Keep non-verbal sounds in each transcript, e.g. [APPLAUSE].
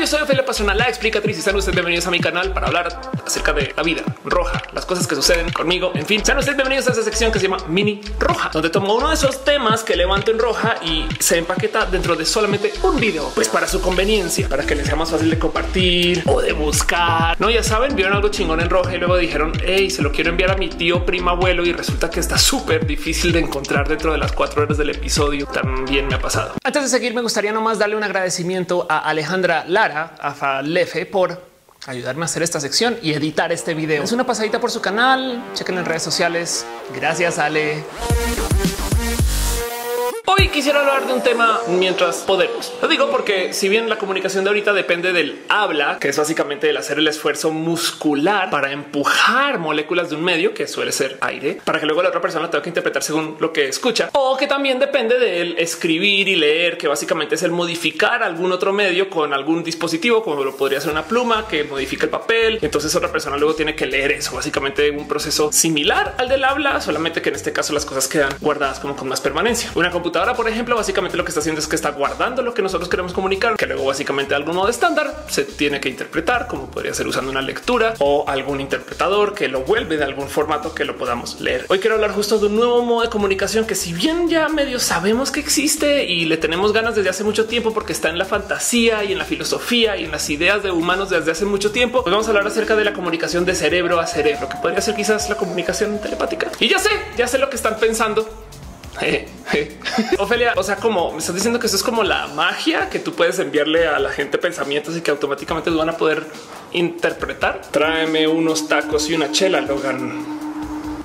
yo soy Ophelia Pastrana, la explicatriz y sean ustedes bienvenidos a mi canal para hablar acerca de la vida roja, las cosas que suceden conmigo. En fin, sean ustedes bienvenidos a esta sección que se llama Mini Roja, donde tomo uno de esos temas que levanto en roja y se empaqueta dentro de solamente un video, pues para su conveniencia, para que les sea más fácil de compartir o de buscar. No, ya saben, vieron algo chingón en roja y luego dijeron, hey, se lo quiero enviar a mi tío, primo, abuelo y resulta que está súper difícil de encontrar dentro de las cuatro horas del episodio. También me ha pasado. Antes de seguir, me gustaría nomás darle un agradecimiento a Alejandra Lara, a Falefe, por ayudarme a hacer esta sección y editar este video. Es una pasadita por su canal. Chequen en redes sociales. Gracias, Ale. Hoy quisiera hablar de un tema mientras podemos. Lo digo porque si bien la comunicación de ahorita depende del habla, que es básicamente el hacer el esfuerzo muscular para empujar moléculas de un medio que suele ser aire para que luego la otra persona tenga que interpretar según lo que escucha o que también depende del escribir y leer, que básicamente es el modificar algún otro medio con algún dispositivo, como lo podría ser una pluma que modifica el papel. Entonces otra persona luego tiene que leer eso, básicamente un proceso similar al del habla, solamente que en este caso las cosas quedan guardadas como con más permanencia. Una computadora Ahora, por ejemplo, básicamente lo que está haciendo es que está guardando lo que nosotros queremos comunicar, que luego básicamente algún modo estándar se tiene que interpretar, como podría ser usando una lectura o algún interpretador que lo vuelve de algún formato que lo podamos leer. Hoy quiero hablar justo de un nuevo modo de comunicación que si bien ya medio sabemos que existe y le tenemos ganas desde hace mucho tiempo porque está en la fantasía y en la filosofía y en las ideas de humanos desde hace mucho tiempo, pues vamos a hablar acerca de la comunicación de cerebro a cerebro, que podría ser quizás la comunicación telepática. Y ya sé, ya sé lo que están pensando [LAUGHS] Ofelia, o sea, como me estás diciendo que eso es como la magia que tú puedes enviarle a la gente pensamientos y que automáticamente van a poder interpretar. Tráeme unos tacos y una chela, Logan.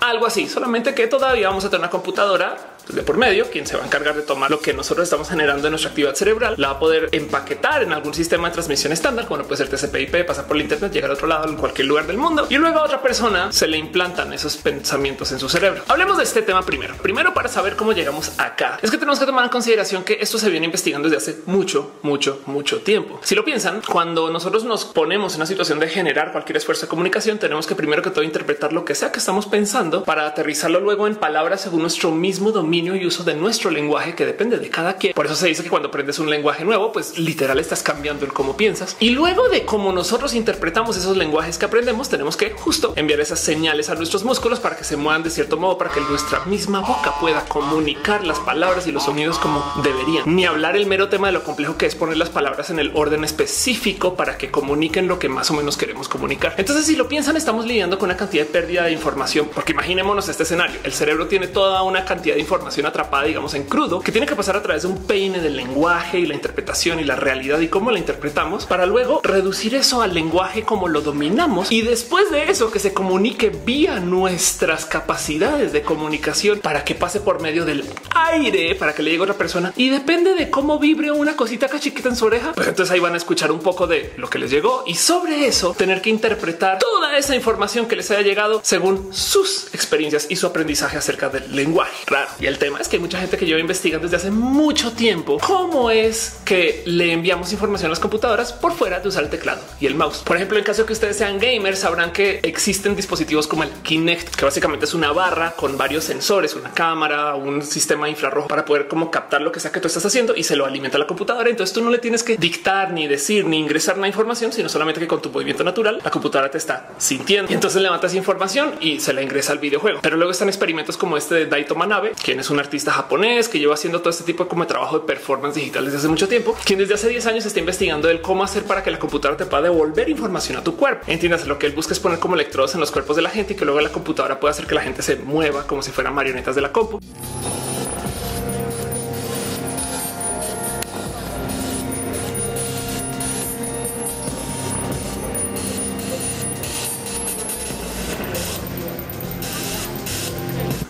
Algo así, solamente que todavía vamos a tener una computadora de por medio, quien se va a encargar de tomar lo que nosotros estamos generando en nuestra actividad cerebral, la va a poder empaquetar en algún sistema de transmisión estándar, como puede ser TCP/IP, pasar por el Internet, llegar a otro lado en cualquier lugar del mundo y luego a otra persona se le implantan esos pensamientos en su cerebro. Hablemos de este tema primero. Primero, para saber cómo llegamos acá, es que tenemos que tomar en consideración que esto se viene investigando desde hace mucho, mucho, mucho tiempo. Si lo piensan, cuando nosotros nos ponemos en una situación de generar cualquier esfuerzo de comunicación, tenemos que primero que todo interpretar lo que sea que estamos pensando para aterrizarlo luego en palabras según nuestro mismo dominio y uso de nuestro lenguaje que depende de cada quien. Por eso se dice que cuando aprendes un lenguaje nuevo, pues literal estás cambiando el cómo piensas. Y luego de cómo nosotros interpretamos esos lenguajes que aprendemos, tenemos que justo enviar esas señales a nuestros músculos para que se muevan de cierto modo, para que nuestra misma boca pueda comunicar las palabras y los sonidos como deberían. Ni hablar el mero tema de lo complejo que es poner las palabras en el orden específico para que comuniquen lo que más o menos queremos comunicar. Entonces, si lo piensan, estamos lidiando con una cantidad de pérdida de información, porque imaginémonos este escenario. El cerebro tiene toda una cantidad de información atrapada, digamos, en crudo, que tiene que pasar a través de un peine del lenguaje y la interpretación y la realidad y cómo la interpretamos para luego reducir eso al lenguaje como lo dominamos y después de eso que se comunique vía nuestras capacidades de comunicación para que pase por medio del aire para que le llegue a otra persona y depende de cómo vibre una cosita acá chiquita en su oreja. Pues entonces ahí van a escuchar un poco de lo que les llegó y sobre eso tener que interpretar toda esa información que les haya llegado según sus experiencias y su aprendizaje acerca del lenguaje. Claro. Y el el tema es que hay mucha gente que lleva investigando desde hace mucho tiempo cómo es que le enviamos información a las computadoras por fuera de usar el teclado y el mouse. Por ejemplo, en caso de que ustedes sean gamers, sabrán que existen dispositivos como el Kinect, que básicamente es una barra con varios sensores, una cámara, un sistema infrarrojo para poder como captar lo que sea que tú estás haciendo y se lo alimenta a la computadora. Entonces tú no le tienes que dictar ni decir ni ingresar la información, sino solamente que con tu movimiento natural la computadora te está sintiendo. Y entonces levantas información y se la ingresa al videojuego. Pero luego están experimentos como este de Daito Manabe, quien es es un artista japonés que lleva haciendo todo este tipo de, como trabajo de performance digital desde hace mucho tiempo, quien desde hace 10 años está investigando el cómo hacer para que la computadora te pueda devolver información a tu cuerpo. Entiendas lo que él busca es poner como electrodos en los cuerpos de la gente y que luego la computadora pueda hacer que la gente se mueva como si fueran marionetas de la compu.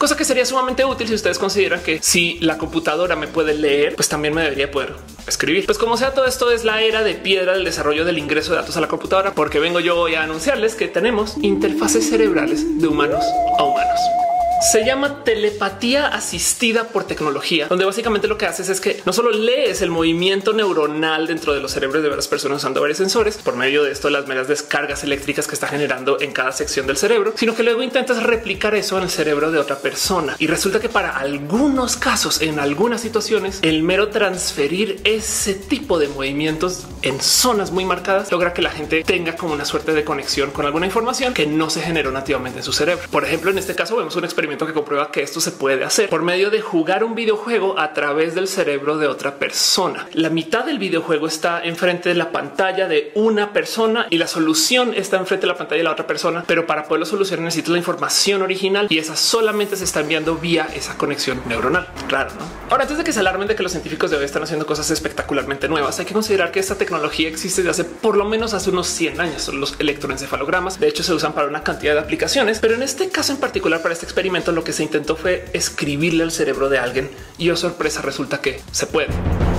Cosa que sería sumamente útil si ustedes consideran que si la computadora me puede leer, pues también me debería poder escribir. Pues como sea, todo esto es la era de piedra del desarrollo del ingreso de datos a la computadora, porque vengo yo hoy a anunciarles que tenemos interfaces cerebrales de humanos a humanos. Se llama telepatía asistida por tecnología, donde básicamente lo que haces es que no solo lees el movimiento neuronal dentro de los cerebros de varias personas usando varios sensores por medio de esto, las meras descargas eléctricas que está generando en cada sección del cerebro, sino que luego intentas replicar eso en el cerebro de otra persona. Y resulta que para algunos casos, en algunas situaciones, el mero transferir ese tipo de movimientos en zonas muy marcadas logra que la gente tenga como una suerte de conexión con alguna información que no se generó nativamente en su cerebro. Por ejemplo, en este caso vemos un experimento que comprueba que esto se puede hacer por medio de jugar un videojuego a través del cerebro de otra persona. La mitad del videojuego está enfrente de la pantalla de una persona y la solución está enfrente de la pantalla de la otra persona, pero para poderlo solucionar necesitas la información original y esa solamente se está enviando vía esa conexión neuronal. Claro, ¿no? Ahora, antes de que se alarmen de que los científicos de hoy están haciendo cosas espectacularmente nuevas, hay que considerar que esta tecnología existe desde hace por lo menos hace unos 100 años. Son los electroencefalogramas. De hecho, se usan para una cantidad de aplicaciones, pero en este caso en particular para este experimento lo que se intentó fue escribirle al cerebro de alguien y oh sorpresa resulta que se puede.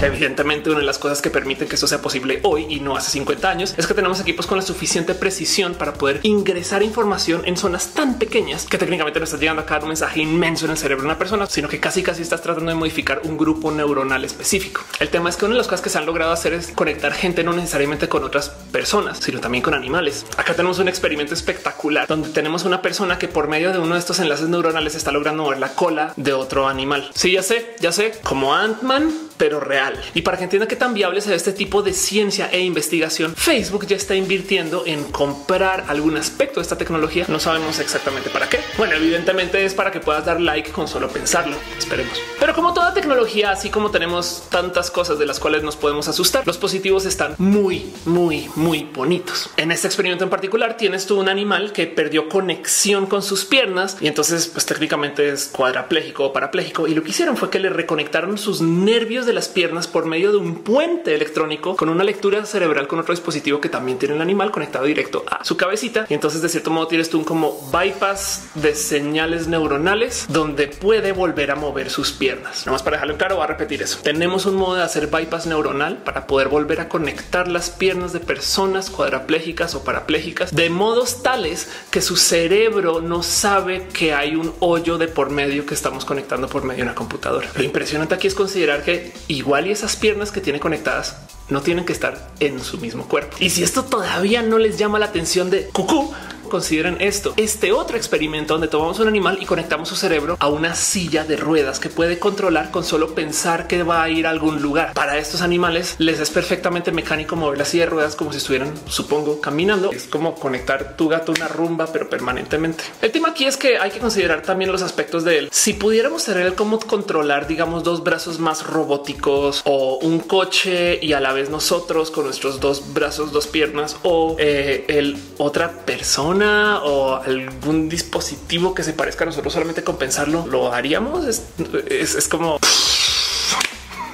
Evidentemente una de las cosas que permiten que esto sea posible hoy y no hace 50 años es que tenemos equipos con la suficiente precisión para poder ingresar información en zonas tan pequeñas que técnicamente no estás llegando a cada un mensaje inmenso en el cerebro de una persona, sino que casi casi estás tratando de modificar un grupo neuronal específico. El tema es que una de las cosas que se han logrado hacer es conectar gente no necesariamente con otras personas, sino también con animales. Acá tenemos un experimento espectacular donde tenemos una persona que por medio de uno de estos enlaces neuronales está logrando mover la cola de otro animal. Sí, ya sé, ya sé, como Ant-Man, pero real. Y para que entienda qué tan viable es este tipo de ciencia e investigación, Facebook ya está invirtiendo en comprar algún aspecto de esta tecnología. No sabemos exactamente para qué. Bueno, evidentemente es para que puedas dar like con solo pensarlo. Esperemos. Pero como toda tecnología, así como tenemos tantas cosas de las cuales nos podemos asustar, los positivos están muy, muy, muy bonitos. En este experimento en particular tienes tú un animal que perdió conexión con sus piernas y entonces pues técnicamente es cuadrapléjico o parapléjico y lo que hicieron fue que le reconectaron sus nervios de las piernas por medio de un puente electrónico con una lectura cerebral con otro dispositivo que también tiene el animal conectado directo a su cabecita. Y entonces de cierto modo tienes tú un como bypass de señales neuronales donde puede volver a mover sus piernas. Nada más para dejarlo claro, va a repetir eso. Tenemos un modo de hacer bypass neuronal para poder volver a conectar las piernas de personas cuadraplégicas o parapléjicas de modos tales que su cerebro no sabe que hay un hoyo de por medio que estamos conectando por medio de una computadora. Lo impresionante aquí es considerar que igual y esas piernas que tiene conectadas no tienen que estar en su mismo cuerpo. Y si esto todavía no les llama la atención de cucú, consideren esto. Este otro experimento donde tomamos un animal y conectamos su cerebro a una silla de ruedas que puede controlar con solo pensar que va a ir a algún lugar. Para estos animales les es perfectamente mecánico mover la silla de ruedas como si estuvieran, supongo, caminando. Es como conectar tu gato a una rumba, pero permanentemente. El tema aquí es que hay que considerar también los aspectos de él. Si pudiéramos tener cómo controlar, digamos, dos brazos más robóticos o un coche y a la vez nosotros con nuestros dos brazos, dos piernas o eh, el otra persona o algún dispositivo que se parezca a nosotros solamente con pensarlo, lo haríamos. Es, es como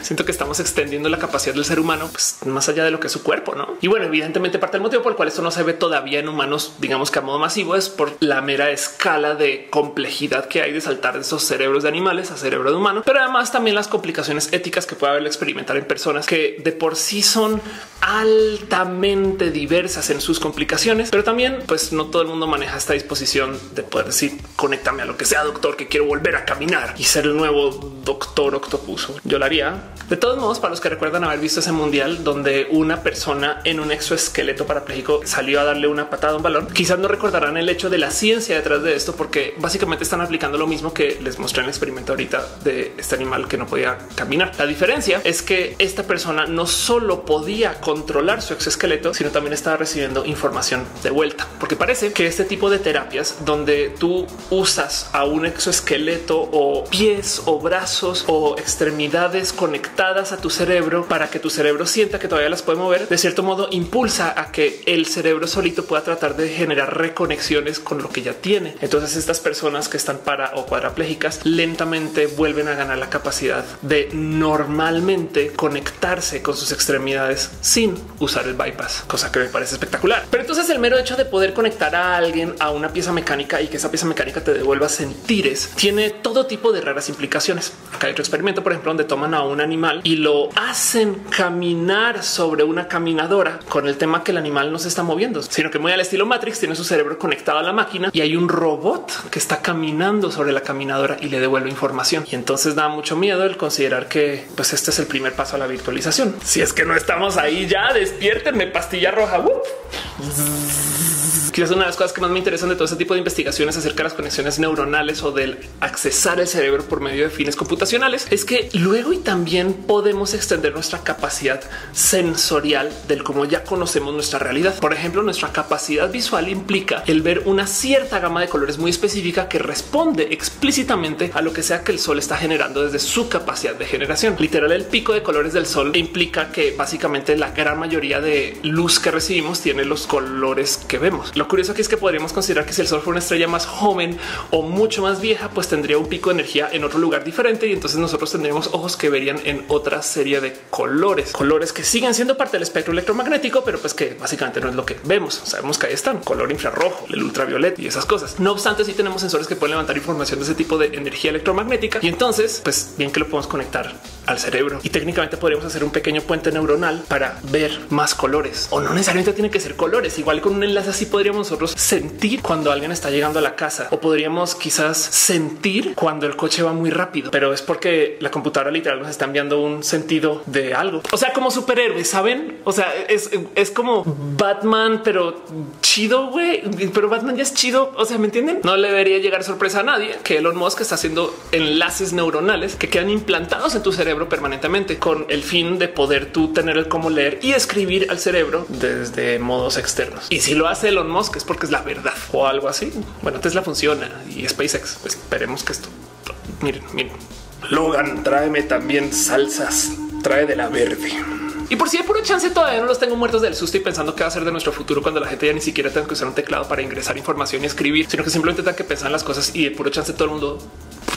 siento que estamos extendiendo la capacidad del ser humano pues, más allá de lo que es su cuerpo, ¿no? Y bueno, evidentemente parte del motivo por el cual esto no se ve todavía en humanos, digamos que a modo masivo, es por la mera escala de complejidad que hay de saltar de esos cerebros de animales a cerebro de humano, pero además también las complicaciones éticas que puede haber experimentar en personas que de por sí son altamente diversas en sus complicaciones, pero también pues no todo el mundo maneja esta disposición de poder decir conéctame a lo que sea doctor que quiero volver a caminar y ser el nuevo doctor octopuso. Yo lo haría de todos modos, para los que recuerdan haber visto ese mundial donde una persona en un exoesqueleto parapléjico salió a darle una patada a un balón, quizás no recordarán el hecho de la ciencia detrás de esto, porque básicamente están aplicando lo mismo que les mostré en el experimento ahorita de este animal que no podía caminar. La diferencia es que esta persona no solo podía controlar su exoesqueleto, sino también estaba recibiendo información de vuelta, porque parece que este tipo de terapias donde tú usas a un exoesqueleto o pies o brazos o extremidades conectadas a tu cerebro para que tu cerebro sienta que todavía las puede mover, de cierto modo impulsa a que el cerebro solito pueda tratar de generar reconexiones con lo que ya tiene. Entonces estas personas que están para o cuadraplégicas lentamente vuelven a ganar la capacidad de normalmente conectarse con sus extremidades sin usar el bypass, cosa que me parece espectacular. Pero entonces el mero hecho de poder conectar a alguien a una pieza mecánica y que esa pieza mecánica te devuelva sentires tiene todo tipo de raras implicaciones. Acá hay otro experimento, por ejemplo, donde toman a una animal y lo hacen caminar sobre una caminadora con el tema que el animal no se está moviendo, sino que muy al estilo Matrix tiene su cerebro conectado a la máquina y hay un robot que está caminando sobre la caminadora y le devuelve información. Y entonces da mucho miedo el considerar que pues este es el primer paso a la virtualización. Si es que no estamos ahí ya, despiértenme pastilla roja. Quizás una de las cosas que más me interesan de todo este tipo de investigaciones acerca de las conexiones neuronales o del accesar el cerebro por medio de fines computacionales es que luego y también podemos extender nuestra capacidad sensorial del cómo ya conocemos nuestra realidad. Por ejemplo, nuestra capacidad visual implica el ver una cierta gama de colores muy específica que responde explícitamente a lo que sea que el sol está generando desde su capacidad de generación. Literal, el pico de colores del sol implica que básicamente la gran mayoría de luz que recibimos tiene los colores que vemos. Lo curioso aquí es que podríamos considerar que si el Sol fuera una estrella más joven o mucho más vieja, pues tendría un pico de energía en otro lugar diferente y entonces nosotros tendríamos ojos que verían en otra serie de colores, colores que siguen siendo parte del espectro electromagnético, pero pues que básicamente no es lo que vemos. Sabemos que ahí están color infrarrojo, el ultravioleta y esas cosas. No obstante, sí tenemos sensores que pueden levantar información de ese tipo de energía electromagnética y entonces, pues bien que lo podemos conectar al cerebro y técnicamente podríamos hacer un pequeño puente neuronal para ver más colores o no necesariamente tiene que ser colores. Igual con un enlace así podríamos nosotros sentir cuando alguien está llegando a la casa o podríamos quizás sentir cuando el coche va muy rápido, pero es porque la computadora literal nos está enviando un sentido de algo. O sea, como superhéroes, saben? O sea, es, es como Batman, pero chido, güey. Pero Batman ya es chido. O sea, me entienden? No le debería llegar sorpresa a nadie que Elon Musk está haciendo enlaces neuronales que quedan implantados en tu cerebro permanentemente con el fin de poder tú tener el cómo leer y escribir al cerebro desde modos externos. Y si lo hace Elon Musk, que es porque es la verdad o algo así. Bueno, Tesla funciona y SpaceX. Pues esperemos que esto miren, miren. Logan, tráeme también salsas. Trae de la verde. Y por si hay pura chance, todavía no los tengo muertos del susto y pensando qué va a ser de nuestro futuro cuando la gente ya ni siquiera tenga que usar un teclado para ingresar información y escribir, sino que simplemente tenga que pensar en las cosas y de puro chance todo el mundo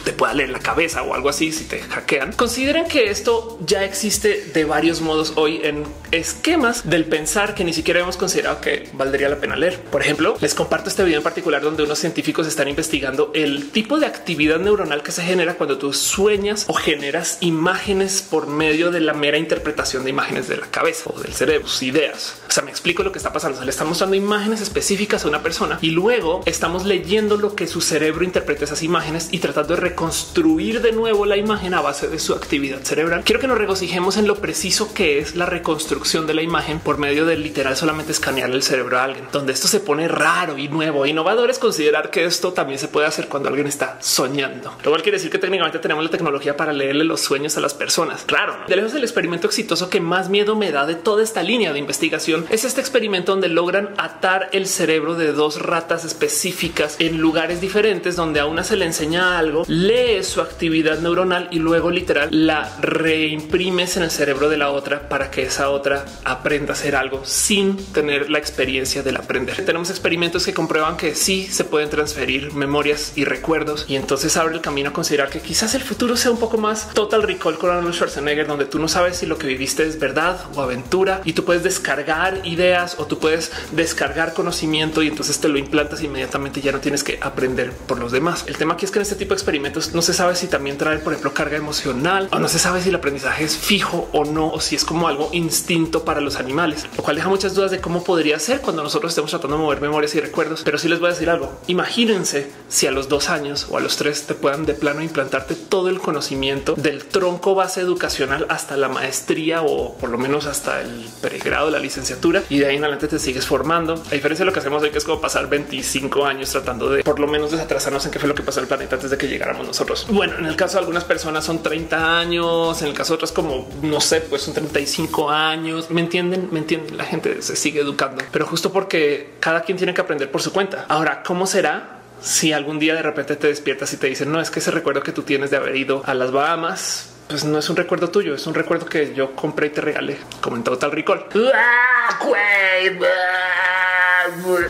te pueda leer la cabeza o algo así si te hackean. Consideren que esto ya existe de varios modos hoy en esquemas del pensar que ni siquiera hemos considerado que valdría la pena leer. Por ejemplo, les comparto este video en particular donde unos científicos están investigando el tipo de actividad neuronal que se genera cuando tú sueñas o generas imágenes por medio de la mera interpretación de imágenes de la cabeza o del cerebro, ideas. O sea, me explico lo que está pasando. le estamos mostrando imágenes específicas a una persona y luego estamos leyendo lo que su cerebro interpreta esas imágenes y tratando de reconstruir de nuevo la imagen a base de su actividad cerebral. Quiero que nos regocijemos en lo preciso que es la reconstrucción de la imagen por medio del literal solamente escanear el cerebro a alguien, donde esto se pone raro y nuevo. Innovador es considerar que esto también se puede hacer cuando alguien está soñando. Lo cual quiere decir que técnicamente tenemos la tecnología para leerle los sueños a las personas. Claro, de lejos el experimento exitoso que más miedo me da de toda esta línea de investigación es este experimento donde logran atar el cerebro de dos ratas específicas en lugares diferentes donde a una se le enseña algo, lee su actividad neuronal y luego literal la reimprimes en el cerebro de la otra para que esa otra aprenda a hacer algo sin tener la experiencia del aprender. Tenemos experimentos que comprueban que sí se pueden transferir memorias y recuerdos y entonces abre el camino a considerar que quizás el futuro sea un poco más total recall con Arnold Schwarzenegger, donde tú no sabes si lo que viviste es verdad o aventura y tú puedes descargar ideas o tú puedes descargar conocimiento y entonces te lo implantas inmediatamente. Ya no tienes que aprender por los demás. El tema aquí es que en este tipo de experimentos no se sabe si también trae, por ejemplo, carga emocional o no se sabe si el aprendizaje es fijo o no, o si es como algo instinto para los animales, lo cual deja muchas dudas de cómo podría ser cuando nosotros estemos tratando de mover memorias y recuerdos. Pero sí les voy a decir algo. Imagínense si a los dos años o a los tres te puedan de plano implantarte todo el conocimiento del tronco base educacional hasta la maestría o por lo menos hasta el pregrado, la licenciatura y de ahí en adelante te sigues formando. A diferencia de lo que hacemos hoy, que es como pasar 25 años tratando de por lo menos desatrasarnos en qué fue lo que pasó en el planeta antes de que llegáramos nosotros. Bueno, en el caso de algunas personas son 30 años, en el caso de otras como no sé, pues son 35 años. Me entienden, me entienden. La gente se sigue educando, pero justo porque cada quien tiene que aprender por su cuenta. Ahora, ¿cómo será? Si algún día de repente te despiertas y te dicen no es que ese recuerdo que tú tienes de haber ido a las Bahamas, pues no es un recuerdo tuyo, es un recuerdo que yo compré y te regalé, como en Total Recall. ¡Ah,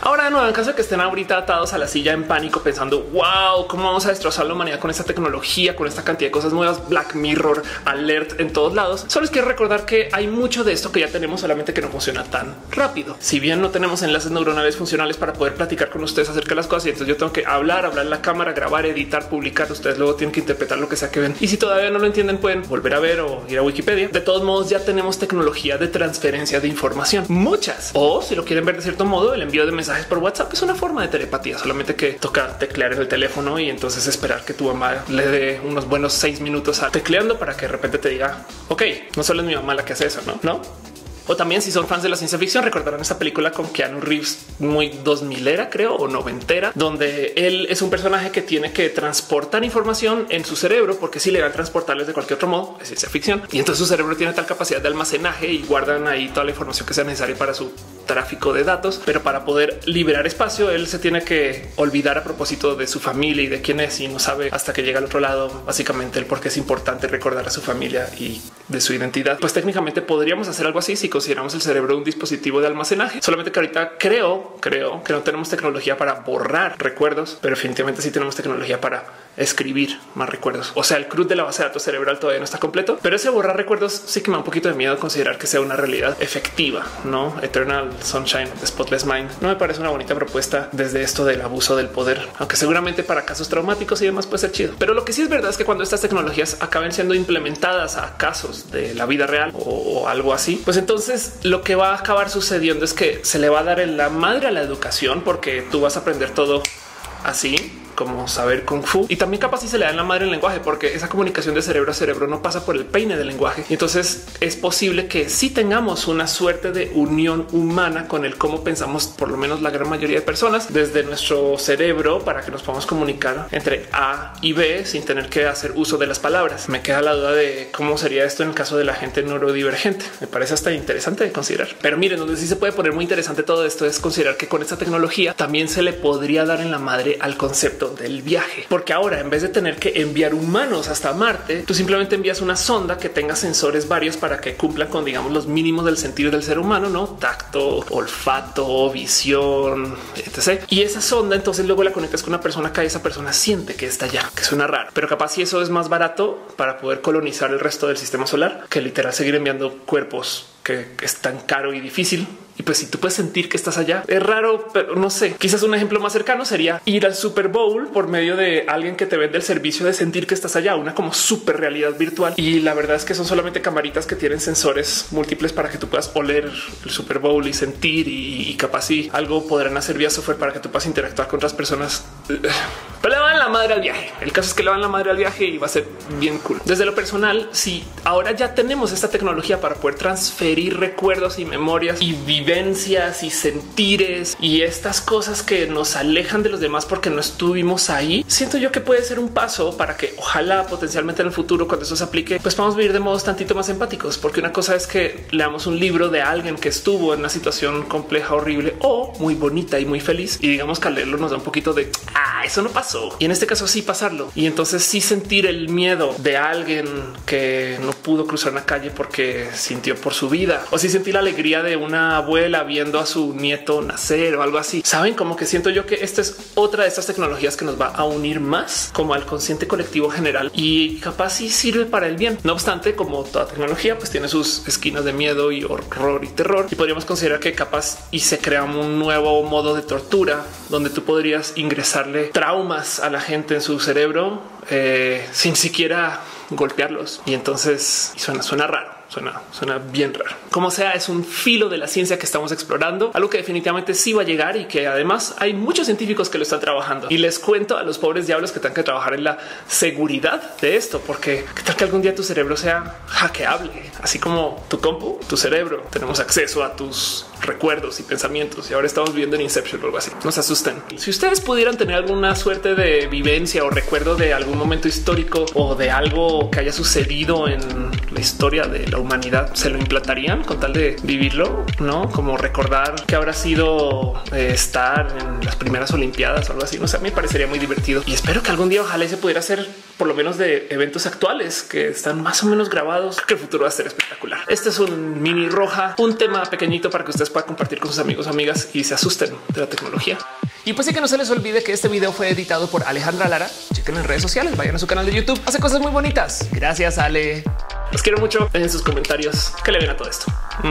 Ahora de nuevo, en caso de que estén ahorita atados a la silla en pánico pensando, wow, cómo vamos a destrozar la humanidad con esta tecnología, con esta cantidad de cosas nuevas, Black Mirror, alert en todos lados. Solo les quiero recordar que hay mucho de esto que ya tenemos, solamente que no funciona tan rápido. Si bien no tenemos enlaces neuronales funcionales para poder platicar con ustedes acerca de las cosas, y entonces yo tengo que hablar, hablar en la cámara, grabar, editar, publicar. Ustedes luego tienen que interpretar lo que sea que ven. Y si todavía no lo entienden, pueden volver a ver o ir a Wikipedia. De todos modos, ya tenemos tecnología de transferencia de información, muchas. O si lo quieren ver de cierto modo, el envío de mensajes por WhatsApp es una forma de telepatía, solamente que toca teclear en el teléfono y entonces esperar que tu mamá le dé unos buenos seis minutos a tecleando para que de repente te diga, ok, no solo es mi mamá la que hace eso, no, no. O también si son fans de la ciencia ficción recordarán esta película con Keanu Reeves muy 2000 era creo o noventera, donde él es un personaje que tiene que transportar información en su cerebro porque es ilegal transportarles de cualquier otro modo, es ciencia ficción. Y entonces su cerebro tiene tal capacidad de almacenaje y guardan ahí toda la información que sea necesaria para su tráfico de datos, pero para poder liberar espacio, él se tiene que olvidar a propósito de su familia y de quién es y no sabe hasta que llega al otro lado, básicamente el por qué es importante recordar a su familia y de su identidad. Pues técnicamente podríamos hacer algo así si consideramos el cerebro un dispositivo de almacenaje. Solamente que ahorita creo, creo que no tenemos tecnología para borrar recuerdos, pero definitivamente sí tenemos tecnología para escribir más recuerdos. O sea, el cruz de la base de datos cerebral todavía no está completo, pero ese borrar recuerdos sí que me da un poquito de miedo considerar que sea una realidad efectiva, no Eternal Sunshine Spotless Mind. No me parece una bonita propuesta desde esto del abuso del poder, aunque seguramente para casos traumáticos y demás puede ser chido. Pero lo que sí es verdad es que cuando estas tecnologías acaben siendo implementadas a casos de la vida real o algo así, pues entonces lo que va a acabar sucediendo es que se le va a dar en la madre a la educación porque tú vas a aprender todo así como saber kung fu y también capaz si se le da en la madre el lenguaje, porque esa comunicación de cerebro a cerebro no pasa por el peine del lenguaje. Y entonces es posible que si tengamos una suerte de unión humana con el cómo pensamos, por lo menos la gran mayoría de personas, desde nuestro cerebro para que nos podamos comunicar entre A y B sin tener que hacer uso de las palabras. Me queda la duda de cómo sería esto en el caso de la gente neurodivergente. Me parece hasta interesante de considerar. Pero miren, donde sí se puede poner muy interesante todo esto es considerar que con esta tecnología también se le podría dar en la madre al concepto del viaje, porque ahora en vez de tener que enviar humanos hasta Marte, tú simplemente envías una sonda que tenga sensores varios para que cumplan con, digamos, los mínimos del sentido del ser humano, no tacto, olfato, visión, etc. Y esa sonda, entonces luego la conectas con una persona que esa persona siente que está allá, que suena raro, pero capaz si eso es más barato para poder colonizar el resto del sistema solar que literal seguir enviando cuerpos que es tan caro y difícil y pues si tú puedes sentir que estás allá, es raro, pero no sé. Quizás un ejemplo más cercano sería ir al Super Bowl por medio de alguien que te vende el servicio de sentir que estás allá, una como super realidad virtual. Y la verdad es que son solamente camaritas que tienen sensores múltiples para que tú puedas oler el Super Bowl y sentir y, capaz si algo podrán hacer vía software para que tú puedas interactuar con otras personas. Pero le van la madre al viaje. El caso es que le van la madre al viaje y va a ser bien cool. Desde lo personal, si ahora ya tenemos esta tecnología para poder transferir recuerdos y memorias y vivencias y sentires y estas cosas que nos alejan de los demás porque no estuvimos ahí, siento yo que puede ser un paso para que ojalá potencialmente en el futuro, cuando eso se aplique, pues vamos vivir de modos tantito más empáticos, porque una cosa es que leamos un libro de alguien que estuvo en una situación compleja, horrible o muy bonita y muy feliz y digamos que al leerlo nos da un poquito de ah, eso no pasó. Y en este caso sí pasarlo. Y entonces sí sentir el miedo de alguien que no pudo cruzar una calle porque sintió por su vida o si sentir la alegría de una abuela viendo a su nieto nacer o algo así. Saben como que siento yo que esta es otra de estas tecnologías que nos va a unir más como al consciente colectivo general y capaz si sirve para el bien. No obstante, como toda tecnología, pues tiene sus esquinas de miedo y horror y terror y podríamos considerar que capaz y se crea un nuevo modo de tortura donde tú podrías traumas a la gente en su cerebro eh, sin siquiera golpearlos. Y entonces suena, suena raro. Suena, suena bien raro. Como sea, es un filo de la ciencia que estamos explorando, algo que definitivamente sí va a llegar y que además hay muchos científicos que lo están trabajando. Y les cuento a los pobres diablos que tengan que trabajar en la seguridad de esto, porque qué tal que algún día tu cerebro sea hackeable, así como tu compu, tu cerebro. Tenemos acceso a tus recuerdos y pensamientos y ahora estamos viviendo en Inception o algo así. No se asusten. Si ustedes pudieran tener alguna suerte de vivencia o recuerdo de algún momento histórico o de algo que haya sucedido en la historia de la humanidad, se lo implantarían con tal de vivirlo, no como recordar que habrá sido eh, estar en las primeras Olimpiadas o algo así. No sé, me parecería muy divertido y espero que algún día ojalá se pudiera hacer por lo menos de eventos actuales que están más o menos grabados, que el futuro va a ser espectacular. Este es un mini roja, un tema pequeñito para que ustedes puedan compartir con sus amigos, amigas y se asusten de la tecnología. Y pues sí que no se les olvide que este video fue editado por Alejandra Lara. Chequen en redes sociales, vayan a su canal de YouTube. Hace cosas muy bonitas. Gracias, Ale. Los quiero mucho. Dejen sus comentarios que le ven a todo esto. Mm.